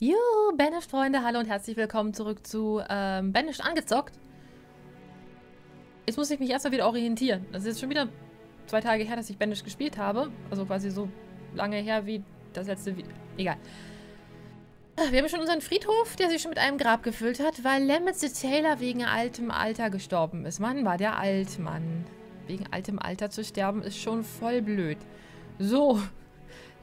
Jo, Banished Freunde, hallo und herzlich willkommen zurück zu ähm, Banished angezockt. Jetzt muss ich mich erstmal wieder orientieren. Das ist jetzt schon wieder zwei Tage her, dass ich Banished gespielt habe. Also quasi so lange her wie das letzte Video. Egal. Ah, wir haben schon unseren Friedhof, der sich schon mit einem Grab gefüllt hat, weil Lemmet the Taylor wegen altem Alter gestorben ist. Mann, war der alt, Mann. Wegen altem Alter zu sterben ist schon voll blöd. So.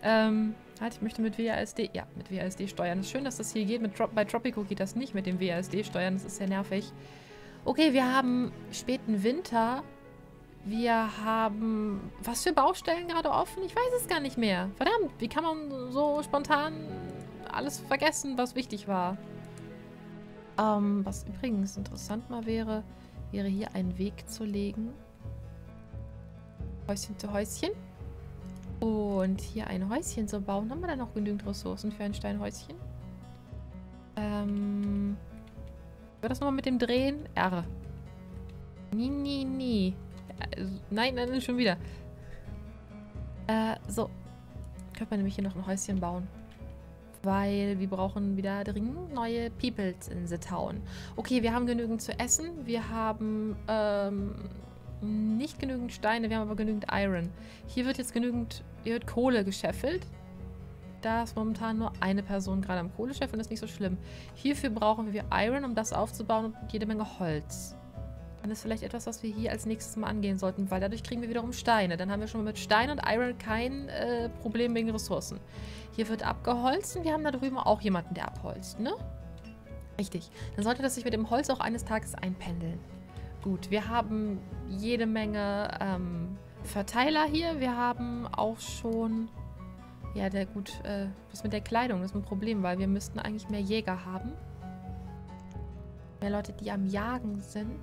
Ähm, halt, ich möchte mit WASD, ja, mit WASD steuern. Es ist schön, dass das hier geht. Mit Trop bei Tropico geht das nicht mit dem WASD steuern. Das ist sehr nervig. Okay, wir haben späten Winter. Wir haben... Was für Baustellen gerade offen? Ich weiß es gar nicht mehr. Verdammt, wie kann man so spontan alles vergessen, was wichtig war? Ähm, was übrigens interessant mal wäre, wäre hier einen Weg zu legen. Häuschen zu Häuschen. Und hier ein Häuschen zu bauen. Haben wir da noch genügend Ressourcen für ein Steinhäuschen? Ähm. War das nochmal mit dem Drehen? R. Nie, nie, nie. Äh, nein, nein, schon wieder. Äh, so. Könnte man nämlich hier noch ein Häuschen bauen. Weil wir brauchen wieder dringend neue Peoples in the Town. Okay, wir haben genügend zu essen. Wir haben, ähm, nicht genügend Steine, wir haben aber genügend Iron. Hier wird jetzt genügend, hier wird Kohle gescheffelt. Da ist momentan nur eine Person gerade am Kohlescheffeln, das ist nicht so schlimm. Hierfür brauchen wir Iron, um das aufzubauen und jede Menge Holz. Dann ist vielleicht etwas, was wir hier als nächstes mal angehen sollten, weil dadurch kriegen wir wiederum Steine. Dann haben wir schon mal mit Stein und Iron kein äh, Problem wegen Ressourcen. Hier wird abgeholzt und wir haben da drüben auch jemanden, der abholzt, ne? Richtig. Dann sollte das sich mit dem Holz auch eines Tages einpendeln. Gut, wir haben jede Menge ähm, Verteiler hier. Wir haben auch schon... Ja, der gut, äh, was mit der Kleidung das ist ein Problem, weil wir müssten eigentlich mehr Jäger haben. Mehr Leute, die am Jagen sind.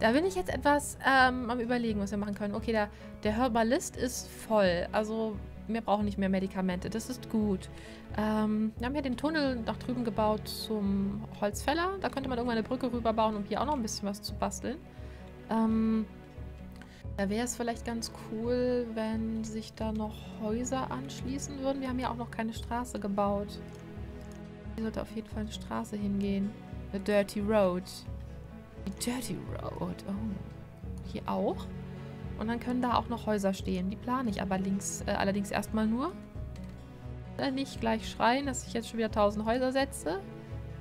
Da bin ich jetzt etwas ähm, am überlegen, was wir machen können. Okay, der, der Herbalist ist voll. Also wir brauchen nicht mehr Medikamente. Das ist gut. Ähm, wir haben hier den Tunnel nach drüben gebaut zum Holzfäller. Da könnte man irgendwann eine Brücke rüberbauen, um hier auch noch ein bisschen was zu basteln. Ähm, da wäre es vielleicht ganz cool, wenn sich da noch Häuser anschließen würden. Wir haben ja auch noch keine Straße gebaut. Hier sollte auf jeden Fall eine Straße hingehen. The Dirty Road. Die Dirty Road. Oh. Hier auch? Und dann können da auch noch Häuser stehen. Die plane ich aber links, äh, allerdings erstmal nur. Äh, nicht gleich schreien, dass ich jetzt schon wieder 1000 Häuser setze.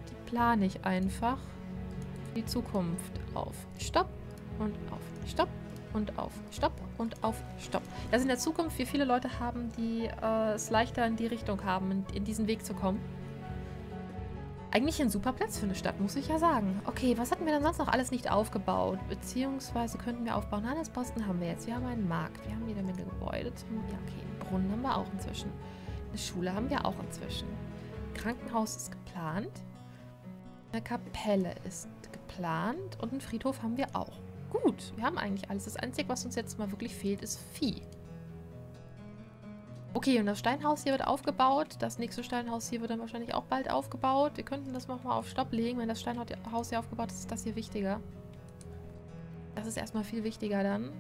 Die plane ich einfach für die Zukunft auf Stopp und auf Stopp und auf Stopp und auf Stopp. Das in der Zukunft wir viele Leute haben, die äh, es leichter in die Richtung haben, in, in diesen Weg zu kommen. Eigentlich ein super Platz für eine Stadt, muss ich ja sagen. Okay, was hatten wir denn sonst noch alles nicht aufgebaut? Beziehungsweise könnten wir aufbauen. Handelsposten haben wir jetzt. Wir haben einen Markt. Wir haben jede Menge Gebäude. ja, okay. Einen Brunnen haben wir auch inzwischen. Eine Schule haben wir auch inzwischen. Ein Krankenhaus ist geplant. Eine Kapelle ist geplant. Und einen Friedhof haben wir auch. Gut, wir haben eigentlich alles. Das Einzige, was uns jetzt mal wirklich fehlt, ist Vieh. Okay, und das Steinhaus hier wird aufgebaut. Das nächste Steinhaus hier wird dann wahrscheinlich auch bald aufgebaut. Wir könnten das nochmal auf Stopp legen. Wenn das Steinhaus hier aufgebaut ist, ist das hier wichtiger. Das ist erstmal viel wichtiger dann.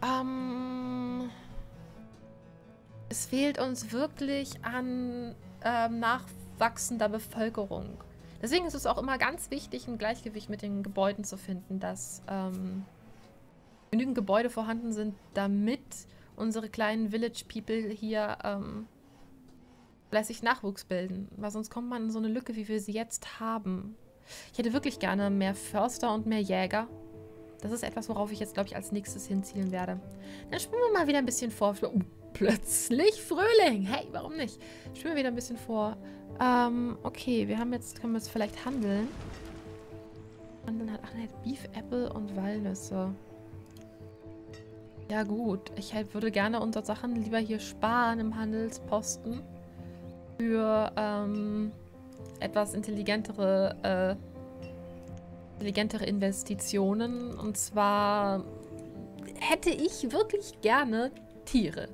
Ähm, es fehlt uns wirklich an ähm, nachwachsender Bevölkerung. Deswegen ist es auch immer ganz wichtig, ein Gleichgewicht mit den Gebäuden zu finden, dass ähm, genügend Gebäude vorhanden sind, damit unsere kleinen Village People hier ähm, fleißig Nachwuchs bilden. Weil sonst kommt man in so eine Lücke, wie wir sie jetzt haben. Ich hätte wirklich gerne mehr Förster und mehr Jäger. Das ist etwas, worauf ich jetzt, glaube ich, als nächstes hinzielen werde. Dann spielen wir mal wieder ein bisschen vor. Oh, plötzlich Frühling. Hey, warum nicht? Spielen wir wieder ein bisschen vor. Ähm, okay, wir haben jetzt, können wir jetzt vielleicht handeln. Handeln hat, ach ne, Beef, Apple und Walnüsse. Ja gut, ich halt würde gerne unsere Sachen lieber hier sparen im Handelsposten für ähm, etwas intelligentere, äh, intelligentere Investitionen. Und zwar hätte ich wirklich gerne Tiere.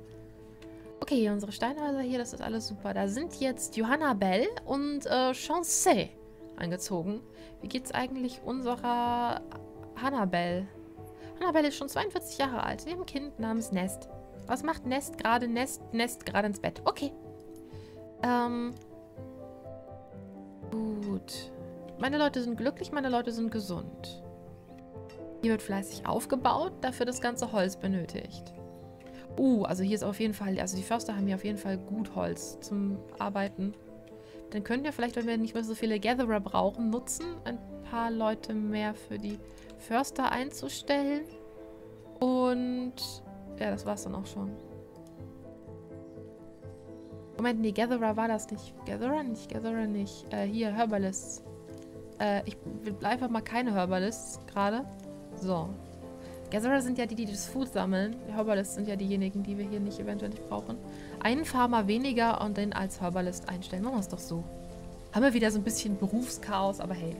Okay, unsere Steinhäuser hier, das ist alles super. Da sind jetzt Johanna Bell und äh, Chancey eingezogen. Wie geht's eigentlich unserer Hannabelle? Annabelle ist schon 42 Jahre alt. Haben ein Kind namens Nest. Was macht Nest gerade? Nest, Nest gerade ins Bett. Okay. Ähm. Gut. Meine Leute sind glücklich, meine Leute sind gesund. Hier wird fleißig aufgebaut, dafür das ganze Holz benötigt. Uh, also hier ist auf jeden Fall, also die Förster haben hier auf jeden Fall gut Holz zum Arbeiten. Dann können wir vielleicht, wenn wir nicht mehr so viele Gatherer brauchen, nutzen, ein paar Leute mehr für die Förster einzustellen. Und ja, das war's dann auch schon. Moment, nee, Gatherer war das nicht. Gatherer nicht, Gatherer nicht. Äh, hier, Herbalists. Äh, ich bleibe einfach mal keine Herbalists gerade. So. Gatherer sind ja die, die das Food sammeln. Herbalists sind ja diejenigen, die wir hier nicht eventuell nicht brauchen. Einen Farmer weniger und den als Herbalist einstellen. Machen wir es doch so. Haben wir wieder so ein bisschen Berufschaos, aber hey.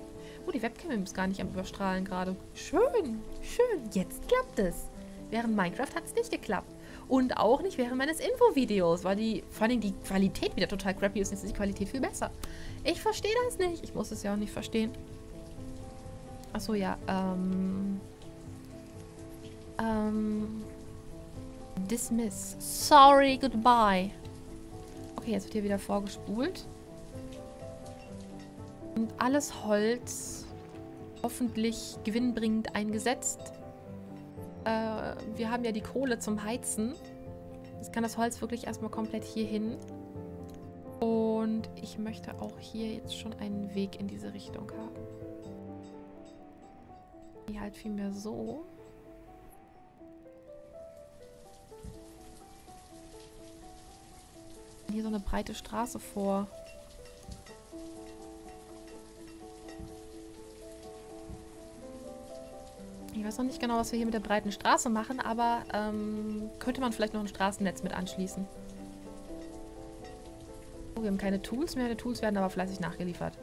Oh, die Webcam ist gar nicht am Überstrahlen gerade. Schön, schön. Jetzt klappt es. Während Minecraft hat es nicht geklappt. Und auch nicht während meines Infovideos, weil die, vor allem die Qualität wieder total crappy ist. Jetzt ist die Qualität viel besser. Ich verstehe das nicht. Ich muss es ja auch nicht verstehen. Achso, ja. Ähm. Ähm. Dismiss. Sorry, goodbye. Okay, jetzt wird hier wieder vorgespult. Und alles Holz hoffentlich gewinnbringend eingesetzt. Äh, wir haben ja die Kohle zum Heizen. Jetzt kann das Holz wirklich erstmal komplett hier hin. Und ich möchte auch hier jetzt schon einen Weg in diese Richtung haben. Die halt vielmehr so. Hier so eine breite Straße vor. Ich weiß noch nicht genau, was wir hier mit der breiten Straße machen, aber ähm, könnte man vielleicht noch ein Straßennetz mit anschließen. Oh, wir haben keine Tools mehr. Die Tools werden aber fleißig nachgeliefert.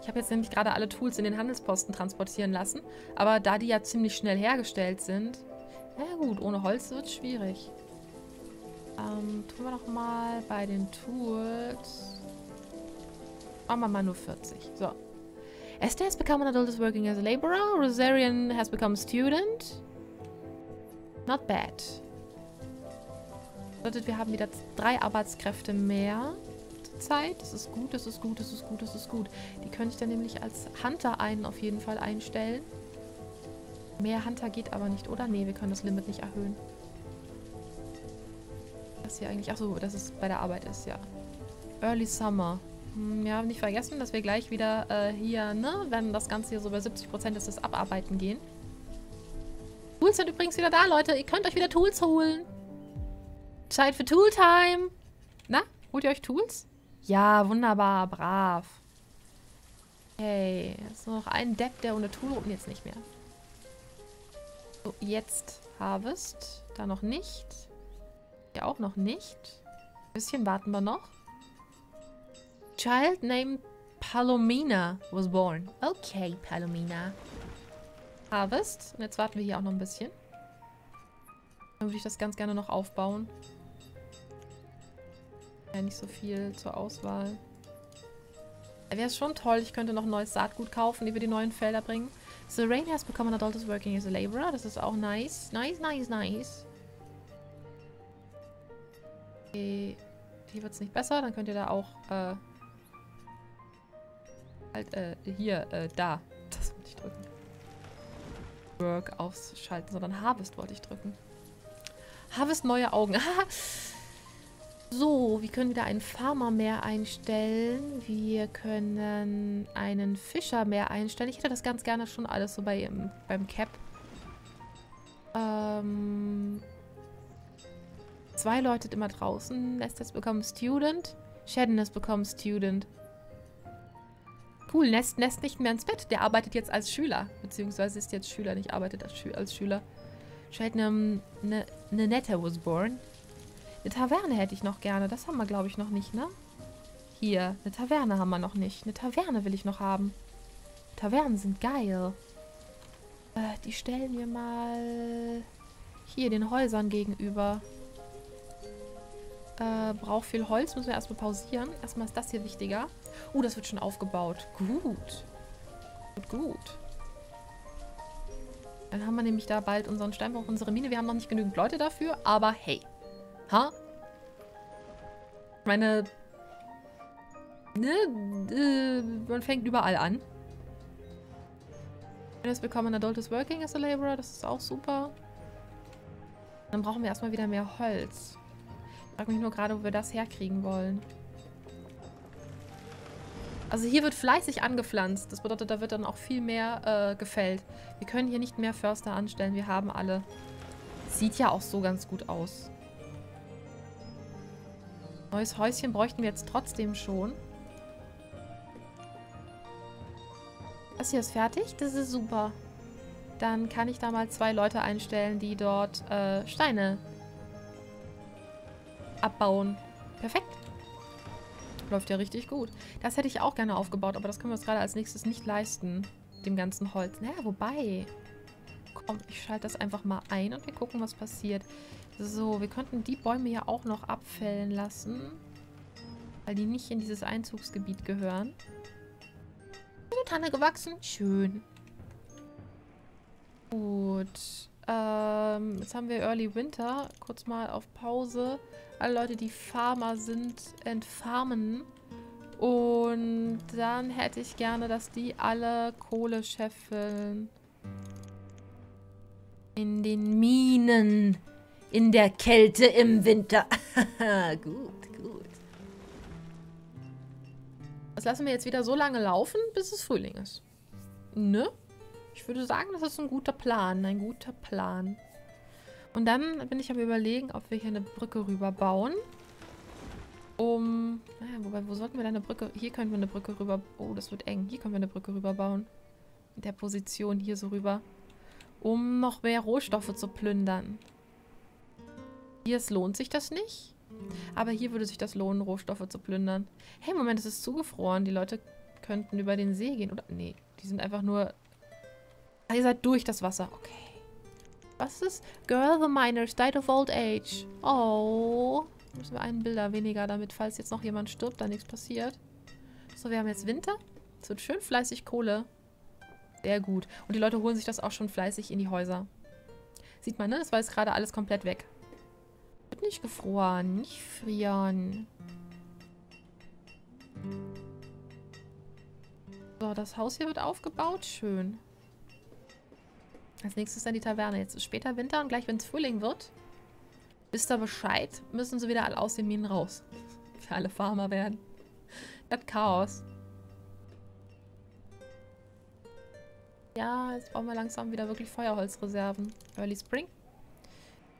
Ich habe jetzt nämlich gerade alle Tools in den Handelsposten transportieren lassen. Aber da die ja ziemlich schnell hergestellt sind... Na gut, ohne Holz wird es schwierig. Ähm, tun wir noch mal bei den Tools... Machen wir mal nur 40. So. Esther has become an adult is working as a laborer. Rosarian has become a student. Not bad. Bedeutet, wir haben wieder drei Arbeitskräfte mehr zur Zeit. Das ist gut, das ist gut, das ist gut, das ist gut. Die könnte ich dann nämlich als Hunter einen auf jeden Fall einstellen. Mehr Hunter geht aber nicht, oder? Nee, wir können das Limit nicht erhöhen. Das hier eigentlich... Achso, dass es bei der Arbeit ist, ja. Early Summer. Hm, ja, nicht vergessen, dass wir gleich wieder äh, hier, ne, wenn das Ganze hier so bei 70% ist, das Abarbeiten gehen. Tools sind übrigens wieder da, Leute. Ihr könnt euch wieder Tools holen. Zeit für Tooltime. Na, holt ihr euch Tools? Ja, wunderbar, brav. Okay, nur noch ein Deck, der ohne Tool und jetzt nicht mehr. So, jetzt Harvest. Da noch nicht. Hier auch noch nicht. Ein bisschen warten wir noch child named Palomina was born. Okay, Palomina. Harvest. Und jetzt warten wir hier auch noch ein bisschen. Dann würde ich das ganz gerne noch aufbauen. Ja, nicht so viel zur Auswahl. Wäre es schon toll, ich könnte noch neues Saatgut kaufen, wir die neuen Felder bringen. The Rain has become an adult working as a laborer. Das ist auch nice. Nice, nice, nice. Okay. Hier wird es nicht besser. Dann könnt ihr da auch äh, Halt, äh, hier, äh, da. Das wollte ich drücken. Work ausschalten, sondern Harvest wollte ich drücken. Harvest neue Augen. so, wir können wieder einen Farmer mehr einstellen. Wir können einen Fischer mehr einstellen. Ich hätte das ganz gerne schon alles so bei, beim Cap. Ähm, zwei Leute immer draußen. Nestes bekommen Student. Shadden ist bekommen Student. Cool, Nest, Nest nicht mehr ins Bett. Der arbeitet jetzt als Schüler. Beziehungsweise ist jetzt Schüler, nicht arbeitet als, Schü als Schüler. Sheldon, ne, ne Netta was born. Eine Taverne hätte ich noch gerne. Das haben wir, glaube ich, noch nicht, ne? Hier, eine Taverne haben wir noch nicht. Eine Taverne will ich noch haben. Tavernen sind geil. Äh, die stellen wir mal hier den Häusern gegenüber. Äh, braucht viel Holz, müssen wir erstmal pausieren. Erstmal ist das hier wichtiger. Uh, das wird schon aufgebaut. Gut. Gut, gut. Dann haben wir nämlich da bald unseren Steinbruch, unsere Mine. Wir haben noch nicht genügend Leute dafür, aber hey. Ha? Ich meine... Ne? Äh, man fängt überall an. Jetzt bekommen ein Adult is working as a laborer. Das ist auch super. Dann brauchen wir erstmal wieder mehr Holz. Ich frage mich nur gerade, wo wir das herkriegen wollen. Also hier wird fleißig angepflanzt. Das bedeutet, da wird dann auch viel mehr äh, gefällt. Wir können hier nicht mehr Förster anstellen. Wir haben alle. Sieht ja auch so ganz gut aus. Neues Häuschen bräuchten wir jetzt trotzdem schon. Das hier ist fertig. Das ist super. Dann kann ich da mal zwei Leute einstellen, die dort äh, Steine abbauen. Perfekt. Läuft ja richtig gut. Das hätte ich auch gerne aufgebaut, aber das können wir uns gerade als nächstes nicht leisten. Dem ganzen Holz. Naja, wobei. Komm, ich schalte das einfach mal ein und wir gucken, was passiert. So, wir könnten die Bäume ja auch noch abfällen lassen. Weil die nicht in dieses Einzugsgebiet gehören. Eine Tanne gewachsen. Schön. Gut. Ähm, jetzt haben wir Early Winter. Kurz mal auf Pause. Alle Leute, die Farmer sind, entfarmen. Und dann hätte ich gerne, dass die alle Kohle scheffeln. In den Minen. In der Kälte im Winter. gut, gut. Das lassen wir jetzt wieder so lange laufen, bis es Frühling ist. Ne? Ich würde sagen, das ist ein guter Plan. Ein guter Plan. Und dann bin ich am überlegen, ob wir hier eine Brücke rüber bauen. Um... Naja, wobei, wo sollten wir denn eine Brücke... Hier können wir eine Brücke rüber... Oh, das wird eng. Hier können wir eine Brücke rüber bauen. In der Position hier so rüber. Um noch mehr Rohstoffe zu plündern. Hier lohnt sich das nicht. Aber hier würde sich das lohnen, Rohstoffe zu plündern. Hey, Moment, es ist zugefroren. Die Leute könnten über den See gehen. Oder... Nee, die sind einfach nur Ah, ihr seid durch das Wasser. Okay. Was ist? Girl the Miners died of old age. Oh. Müssen wir einen Bilder weniger, damit, falls jetzt noch jemand stirbt, da nichts passiert. So, wir haben jetzt Winter. Es wird schön fleißig Kohle. Sehr gut. Und die Leute holen sich das auch schon fleißig in die Häuser. Sieht man, ne? Das war jetzt gerade alles komplett weg. Wird nicht gefroren. Nicht frieren. So, das Haus hier wird aufgebaut. Schön. Als nächstes dann die Taverne. Jetzt ist später Winter und gleich, wenn es Frühling wird, wisst ihr Bescheid, müssen sie wieder alle aus den Minen raus. Für alle Farmer werden. Das Chaos. Ja, jetzt brauchen wir langsam wieder wirklich Feuerholzreserven. Early Spring.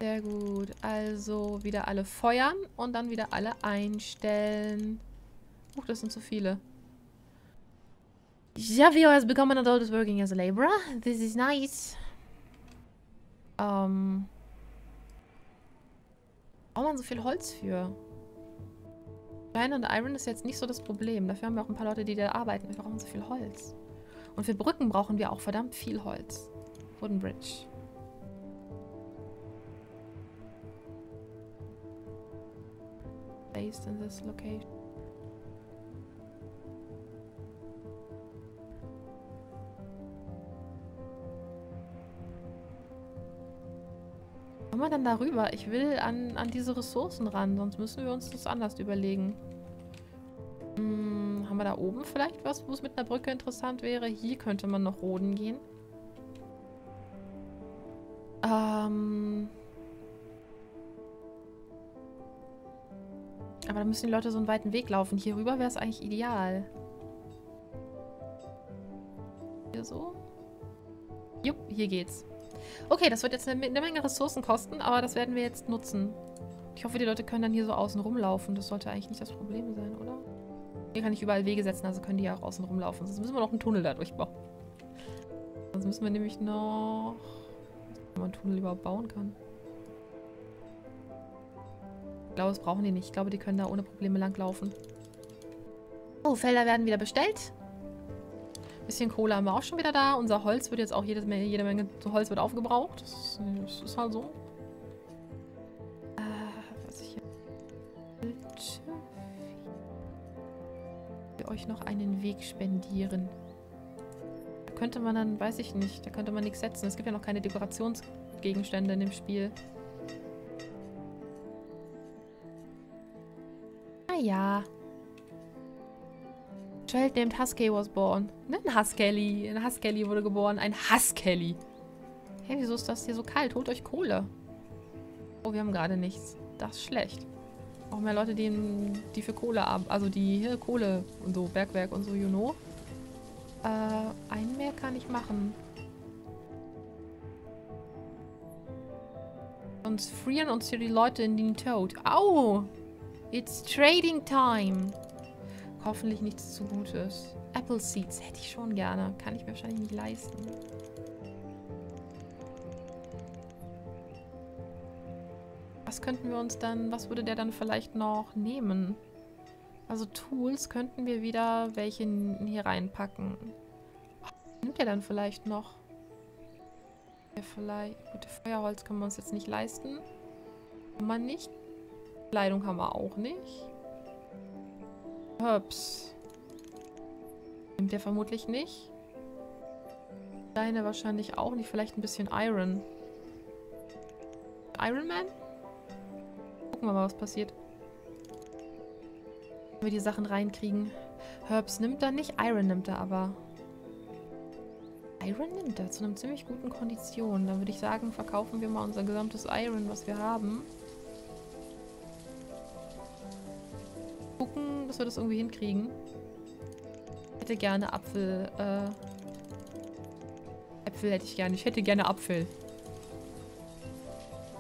Sehr gut. Also wieder alle feuern und dann wieder alle einstellen. Huch, das sind zu viele. Javio has become an adult working as a laborer. This is nice. Ähm. Braucht man so viel Holz für? Stein und Iron ist jetzt nicht so das Problem. Dafür haben wir auch ein paar Leute, die da arbeiten. Wir brauchen so viel Holz. Und für Brücken brauchen wir auch verdammt viel Holz. Wooden Bridge. Based in this location. Dann darüber? Ich will an, an diese Ressourcen ran, sonst müssen wir uns das anders überlegen. Hm, haben wir da oben vielleicht was, wo es mit einer Brücke interessant wäre? Hier könnte man noch roden gehen. Ähm... Aber da müssen die Leute so einen weiten Weg laufen. Hier rüber wäre es eigentlich ideal. Hier so? Jupp, hier geht's. Okay, das wird jetzt eine, eine, Menge Ressourcen kosten, aber das werden wir jetzt nutzen. Ich hoffe, die Leute können dann hier so außen rumlaufen. Das sollte eigentlich nicht das Problem sein, oder? Hier kann ich überall Wege setzen, also können die ja auch außen rumlaufen. Sonst müssen wir noch einen Tunnel da durchbauen. Sonst müssen wir nämlich noch... Wenn man einen Tunnel überhaupt bauen kann. Ich glaube, das brauchen die nicht. Ich glaube, die können da ohne Probleme langlaufen. Oh, Felder werden wieder bestellt. Bisschen Kohle haben wir auch schon wieder da. Unser Holz wird jetzt auch jede, jede Menge Holz wird aufgebraucht. Das, das ist halt so. Äh, was ich. Ich will euch noch einen Weg spendieren. Da könnte man dann, weiß ich nicht, da könnte man nichts setzen. Es gibt ja noch keine Dekorationsgegenstände in dem Spiel. Naja. Child named Husky was born. Ein Huskelly. Ein Huskelly wurde geboren. Ein Huskelly. Hey, wieso ist das hier so kalt? Holt euch Kohle. Oh, wir haben gerade nichts. Das ist schlecht. Auch mehr Leute, die, die für Kohle ab, also die hier Kohle und so, Bergwerk und so, you know. Äh, einen mehr kann ich machen. Sonst frieren uns hier die Leute in den Tod. Au! It's trading time. Hoffentlich nichts zu Gutes. Apple Seeds hätte ich schon gerne. Kann ich mir wahrscheinlich nicht leisten. Was könnten wir uns dann, was würde der dann vielleicht noch nehmen? Also Tools könnten wir wieder welche hier reinpacken. Nimmt er dann vielleicht noch? Ja, vielleicht, gute Feuerholz können wir uns jetzt nicht leisten. Kann man nicht. Kleidung haben wir auch nicht. Herbs. Nimmt der vermutlich nicht. Deine wahrscheinlich auch nicht. Vielleicht ein bisschen Iron. Iron Man? Gucken wir mal, was passiert. Wenn wir die Sachen reinkriegen. Herbs nimmt er nicht. Iron nimmt er aber. Iron nimmt er zu einer ziemlich guten Kondition. Dann würde ich sagen, verkaufen wir mal unser gesamtes Iron, was wir haben. Gucken, dass wir das irgendwie hinkriegen. Ich hätte gerne Apfel. Äh Äpfel hätte ich gerne. Ich hätte gerne Apfel.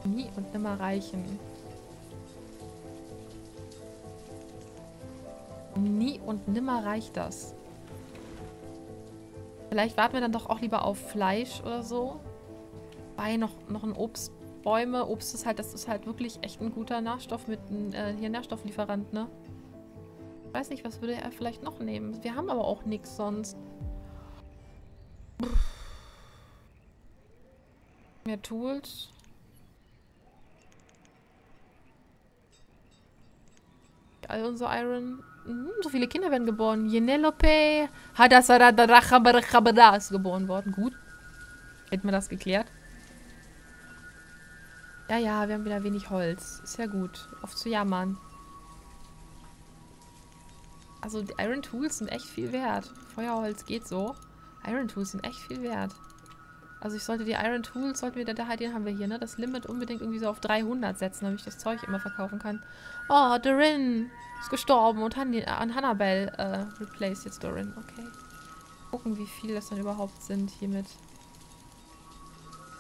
Nie und nimmer reichen. Nie und nimmer reicht das. Vielleicht warten wir dann doch auch lieber auf Fleisch oder so. Bei noch, noch ein Obstbäume. Obst ist halt, das ist halt wirklich echt ein guter Nährstoff mit äh, hier Nährstofflieferant, ne? Weiß nicht, was würde er vielleicht noch nehmen? Wir haben aber auch nichts sonst. Mehr Tools. All unser Iron hm, so viele Kinder werden geboren. Yenelope Hadasaradachabarachabada ist geboren worden. Gut. Hätten wir das geklärt. Ja, ja, wir haben wieder wenig Holz. Ist ja gut. Auf zu jammern. Also die Iron Tools sind echt viel wert. Feuerholz geht so. Iron Tools sind echt viel wert. Also ich sollte die Iron Tools, sollten wir, da, den haben wir hier, ne? Das Limit unbedingt irgendwie so auf 300 setzen, damit ich das Zeug immer verkaufen kann. Oh, Dorin ist gestorben und Han an Hannabelle äh, replaced jetzt Dorin. Okay. Gucken, wie viel das dann überhaupt sind hiermit.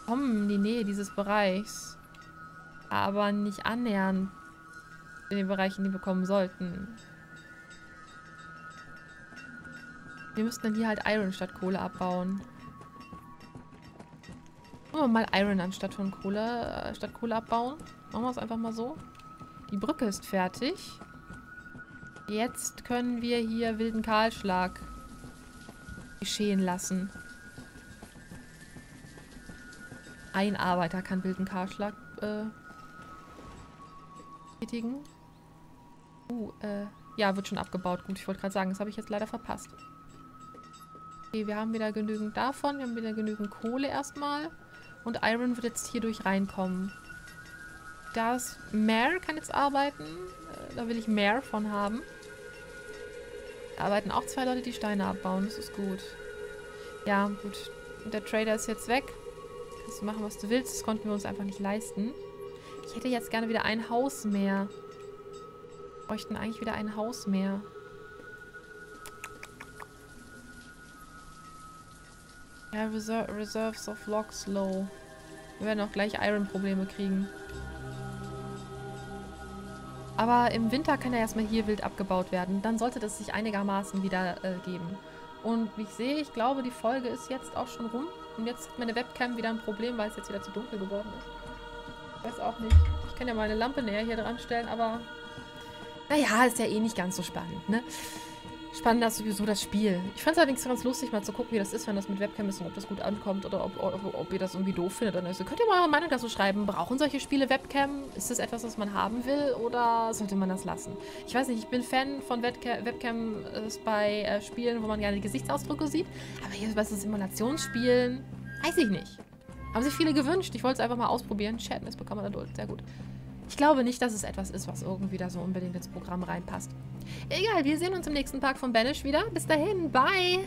Kommen in die Nähe dieses Bereichs. Aber nicht annähernd in den Bereichen, die wir kommen sollten. Wir müssten dann hier halt Iron statt Kohle abbauen. Machen wir mal Iron anstatt von Kohle, äh, statt Kohle abbauen. Machen wir es einfach mal so. Die Brücke ist fertig. Jetzt können wir hier wilden Kahlschlag geschehen lassen. Ein Arbeiter kann wilden Kahlschlag äh, tätigen. Uh, äh, ja, wird schon abgebaut. Gut, ich wollte gerade sagen, das habe ich jetzt leider verpasst. Okay, wir haben wieder genügend davon. Wir haben wieder genügend Kohle erstmal. Und Iron wird jetzt hierdurch reinkommen. Das Mare kann jetzt arbeiten. Äh, da will ich mehr von haben. Da arbeiten auch zwei Leute, die Steine abbauen. Das ist gut. Ja, gut. Der Trader ist jetzt weg. Kannst du machen, was du willst. Das konnten wir uns einfach nicht leisten. Ich hätte jetzt gerne wieder ein Haus mehr. Wir bräuchten eigentlich wieder ein Haus mehr. Ja, Reser Reserves of Logs low. Wir werden auch gleich Iron-Probleme kriegen. Aber im Winter kann ja erstmal hier wild abgebaut werden. Dann sollte das sich einigermaßen wieder äh, geben. Und wie ich sehe, ich glaube, die Folge ist jetzt auch schon rum. Und jetzt hat meine Webcam wieder ein Problem, weil es jetzt wieder zu dunkel geworden ist. Ich weiß auch nicht. Ich kann ja mal eine Lampe näher hier dran stellen, aber... Naja, ist ja eh nicht ganz so spannend, ne? Spannender ist sowieso das Spiel. Ich fand es allerdings ganz lustig, mal zu gucken, wie das ist, wenn das mit Webcam ist und ob das gut ankommt oder ob, ob, ob ihr das irgendwie doof findet. Also könnt ihr mal eure Meinung dazu schreiben. Brauchen solche Spiele Webcam? Ist das etwas, was man haben will oder sollte man das lassen? Ich weiß nicht, ich bin Fan von Webcam, Webcam bei äh, Spielen, wo man gerne die Gesichtsausdrücke sieht. Aber hier bei so Simulationsspielen, weiß ich nicht. Haben sich viele gewünscht. Ich wollte es einfach mal ausprobieren. Chatten ist bekommen adult. Sehr gut. Ich glaube nicht, dass es etwas ist, was irgendwie da so unbedingt ins Programm reinpasst. Egal, wir sehen uns im nächsten Park von Banish wieder. Bis dahin, bye!